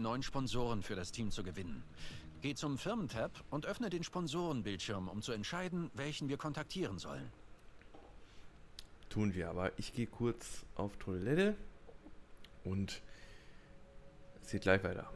neuen Sponsoren für das Team zu gewinnen. Geh zum Firmentab und öffne den Sponsorenbildschirm, um zu entscheiden, welchen wir kontaktieren sollen. Tun wir, aber ich gehe kurz auf Toilette und es geht gleich weiter.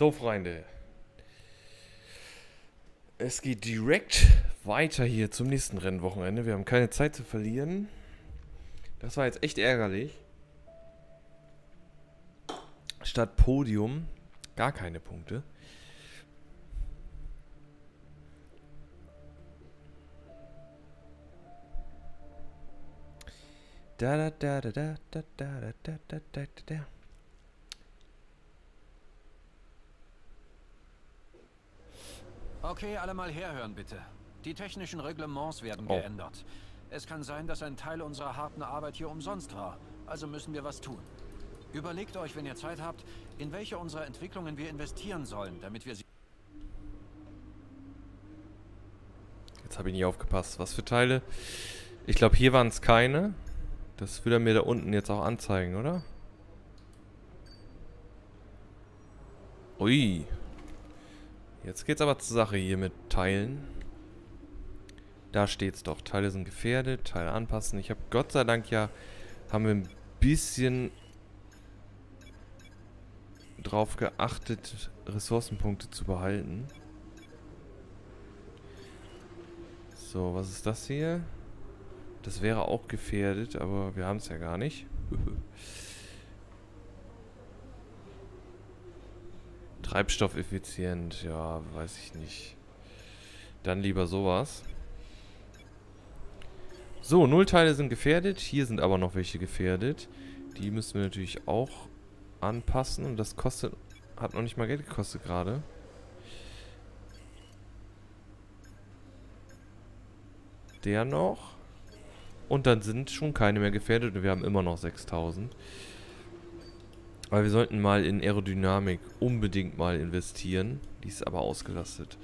So, Freunde. Es geht direkt weiter hier zum nächsten Rennwochenende. Wir haben keine Zeit zu verlieren. Das war jetzt echt ärgerlich. Statt Podium gar keine Punkte. Da da da da da da da da da da da. Okay, alle mal herhören bitte. Die technischen Reglements werden Oh. geändert. Es kann sein, dass ein Teil unserer harten Arbeit hier umsonst war. Also müssen wir was tun. Überlegt euch, wenn ihr Zeit habt, in welche unserer Entwicklungen wir investieren sollen, damit wir sie... Jetzt habe ich nicht aufgepasst. Was für Teile? Ich glaube, hier waren es keine. Das würde er mir da unten jetzt auch anzeigen, oder? Ui. Jetzt geht's aber zur Sache hier mit Teilen. Da steht's doch. Teile sind gefährdet, Teile anpassen. Ich habe Gott sei Dank ja, haben wir ein bisschen drauf geachtet, Ressourcenpunkte zu behalten. So, was ist das hier? Das wäre auch gefährdet, aber wir haben es ja gar nicht. Treibstoffeffizient, ja, weiß ich nicht. Dann lieber sowas. So, Nullteile sind gefährdet. Hier sind aber noch welche gefährdet. Die müssen wir natürlich auch anpassen. Und das kostet, hat noch nicht mal Geld gekostet gerade. Der noch. Und dann sind schon keine mehr gefährdet und wir haben immer noch 6000. Aber wir sollten mal in Aerodynamik unbedingt mal investieren. Die ist aber ausgelastet.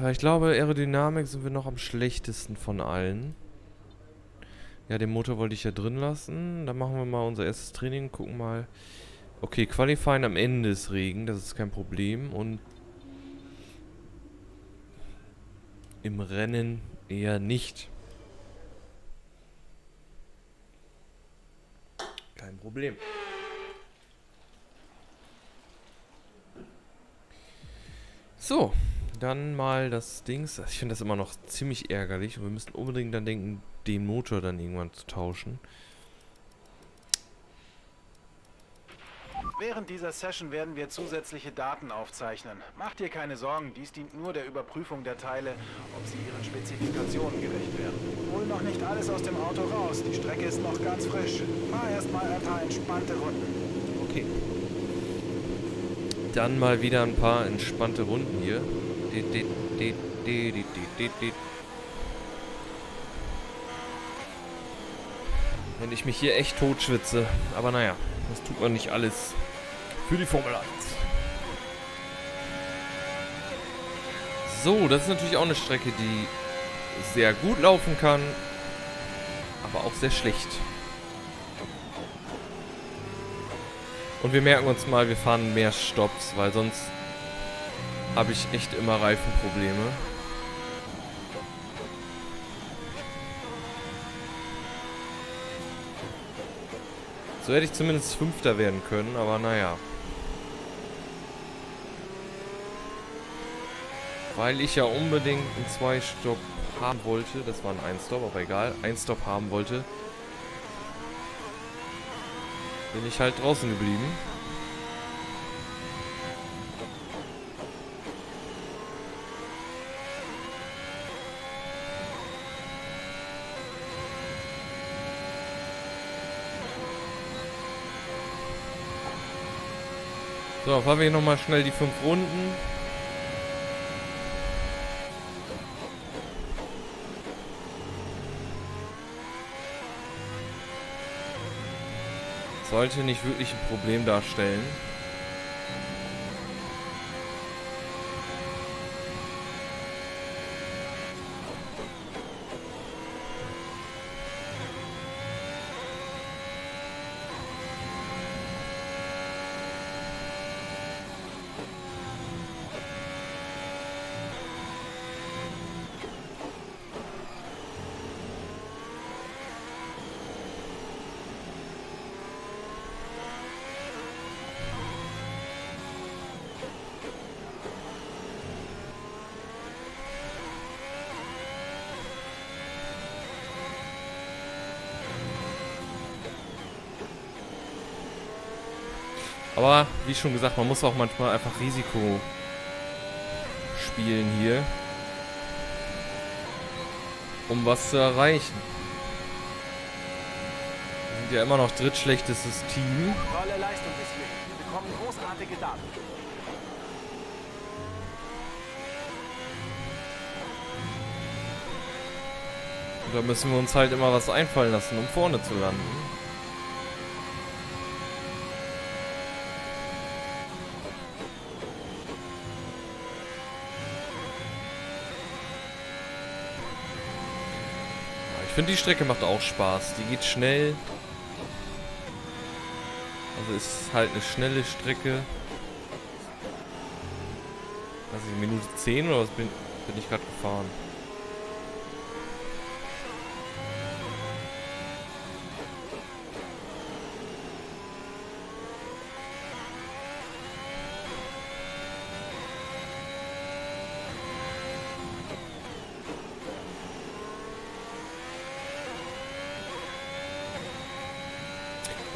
Weil ich glaube, Aerodynamik sind wir noch am schlechtesten von allen. Ja, den Motor wollte ich ja drin lassen. Dann machen wir mal unser erstes Training. Gucken mal. Okay, Qualifying am Ende ist Regen. Das ist kein Problem. Und im Rennen eher nicht. Kein Problem. So, dann mal das Dings. Ich finde das immer noch ziemlich ärgerlich und wir müssen unbedingt dann denken, den Motor dann irgendwann zu tauschen. Während dieser Session werden wir zusätzliche Daten aufzeichnen. Mach dir keine Sorgen, dies dient nur der Überprüfung der Teile, ob sie ihren Spezifikationen gerecht werden. Hol noch nicht alles aus dem Auto raus, die Strecke ist noch ganz frisch. Fahr erst mal ein paar entspannte Runden. Okay. Dann mal wieder ein paar entspannte Runden hier. Wenn ich mich hier echt tot schwitze. Aber naja, das tut man nicht alles für die Formel 1. So, das ist natürlich auch eine Strecke, die sehr gut laufen kann, aber auch sehr schlecht. Und wir merken uns mal, wir fahren mehr Stops, weil sonst habe ich echt immer Reifenprobleme. So hätte ich zumindest Fünfter werden können, aber naja. Weil ich ja unbedingt einen Zwei-Stop haben wollte. Das war ein Ein-Stop, aber egal. Ein-Stop haben wollte. Bin ich halt draußen geblieben. So, fahren wir hier nochmal schnell die fünf Runden. Sollte nicht wirklich ein Problem darstellen. Aber, wie schon gesagt, man muss auch manchmal einfach Risiko spielen hier. Um was zu erreichen. Wir sind ja immer noch drittschlechtestes Team. Tolle Leistung bis hierhin. Wir bekommen großartige Daten. Und da müssen wir uns halt immer was einfallen lassen, um vorne zu landen. Ich finde die Strecke macht auch Spaß. Die geht schnell. Also ist halt eine schnelle Strecke. Also Minute 10 oder was bin, bin ich gerade gefahren?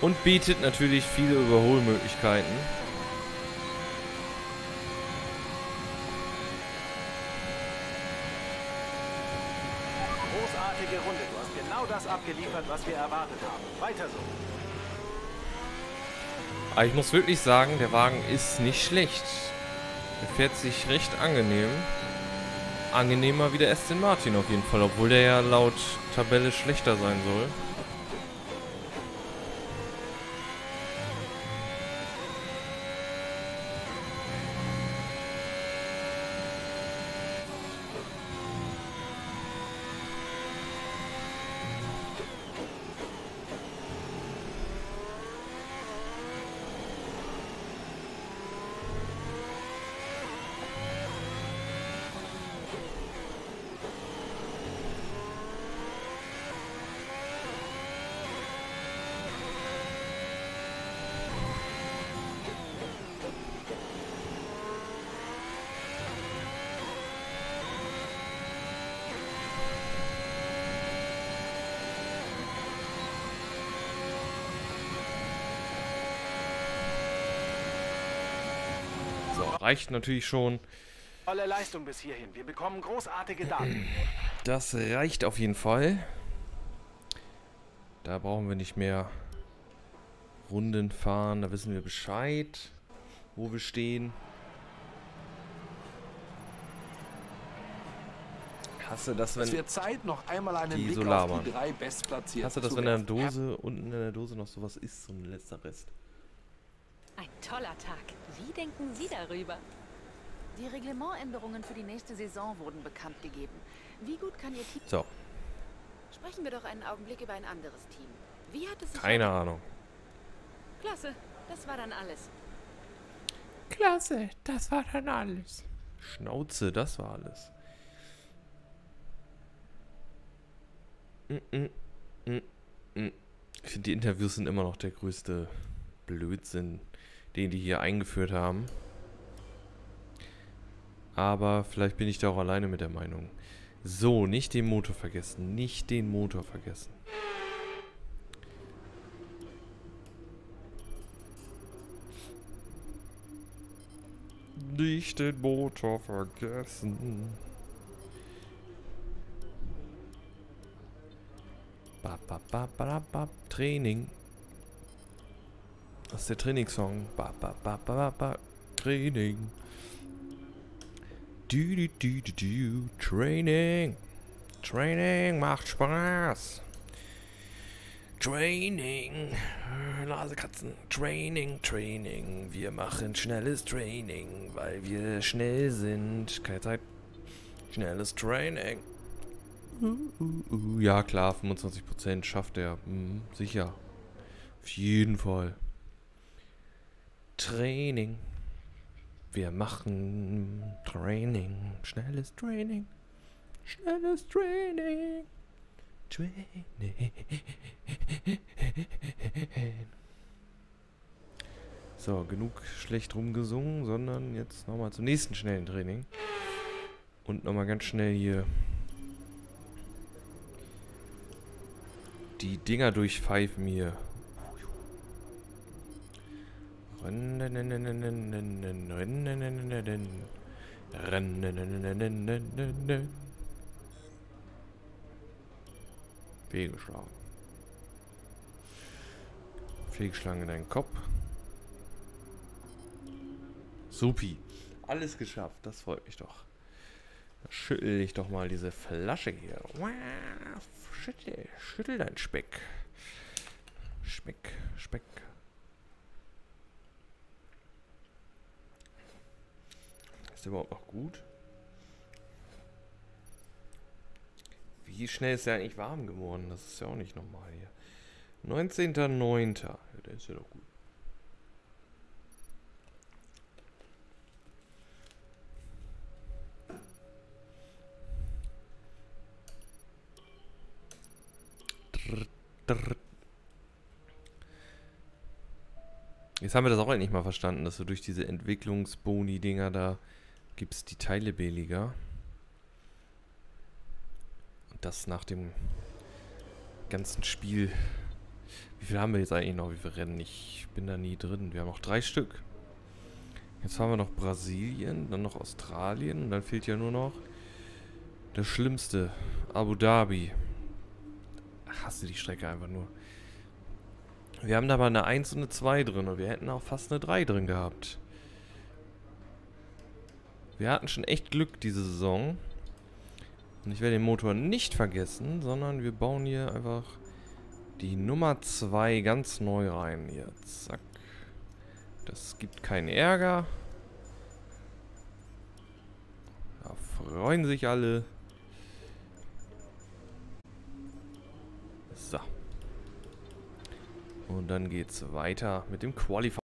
Und bietet natürlich viele Überholmöglichkeiten. Großartige Runde. Du hast genau das abgeliefert, was wir erwartet haben. Weiter so. Aber ich muss wirklich sagen, der Wagen ist nicht schlecht. Er fährt sich recht angenehm. Angenehmer wie der Aston Martin auf jeden Fall, obwohl der ja laut Tabelle schlechter sein soll. Reicht natürlich schon. Tolle Leistung bis hierhin. Wir bekommen großartige Daten. Das reicht auf jeden Fall. Da brauchen wir nicht mehr Runden fahren. Da wissen wir Bescheid, wo wir stehen. Hasse das, wenn... Es wird Zeit, noch einmal einen die Blick so labern. du das, wenn in der. Dose, unten in der Dose noch sowas ist, so ein letzter Rest? Ein toller Tag. Wie denken Sie darüber? Die Reglementänderungen für die nächste Saison wurden bekannt gegeben. Wie gut kann Ihr Team... So, Sprechen wir doch einen Augenblick über ein anderes Team. Wie hat es sich... keine Ahnung. Klasse, das war dann alles. Klasse, das war dann alles. Schnauze, das war alles. Mm, mm, mm, mm. Ich finde, die Interviews sind immer noch der größte Blödsinn, den die hier eingeführt haben. Aber vielleicht bin ich da auch alleine mit der Meinung. So, nicht den Motor vergessen. Nicht den Motor vergessen. Nicht den Motor vergessen. Ba, ba, ba, ba, ba, Training. Das ist der Trainingssong. Ba, ba, ba, ba, ba, Training. Du, du, du, du, du, Training. Training macht Spaß. Training. Nasekatzen. Training, Training. Wir machen schnelles Training, weil wir schnell sind. Keine Zeit. Schnelles Training. Uh, uh, uh. Ja, klar, 25% schafft er. Mhm, sicher. Auf jeden Fall. Training. Wir machen Training. Schnelles Training. Schnelles Training. Training. So, genug schlecht rumgesungen, sondern jetzt nochmal zum nächsten schnellen Training. Und nochmal ganz schnell hier die Dinger durchpfeifen hier. Fehlgeschlagen. Fehlgeschlagen in deinen Kopf. Supi. Alles geschafft. Das freut mich doch. Schüttel ich doch mal diese Flasche hier. Schüttel, schüttel dein Speck. Speck, Speck. Ist der überhaupt noch gut? Wie schnell ist der eigentlich warm geworden? Das ist ja auch nicht normal hier. 19.09. Ja, der ist ja doch gut. Jetzt haben wir das auch endlich mal verstanden, dass wir durch diese Entwicklungsboni-Dinger da gibt es die Teile billiger. Und das nach dem ganzen Spiel. Wie viel haben wir jetzt eigentlich noch? Wie viele Rennen? Ich bin da nie drin. Wir haben noch drei Stück. Jetzt fahren wir noch Brasilien, dann noch Australien und dann fehlt ja nur noch das Schlimmste. Abu Dhabi. Ich hasse die Strecke einfach nur. Wir haben da aber eine 1 und eine 2 drin und wir hätten auch fast eine 3 drin gehabt. Wir hatten schon echt Glück diese Saison. Und ich werde den Motor nicht vergessen, sondern wir bauen hier einfach die Nummer 2 ganz neu rein. Hier, zack. Das gibt keinen Ärger. Da freuen sich alle. So. Und dann geht's weiter mit dem Qualifier.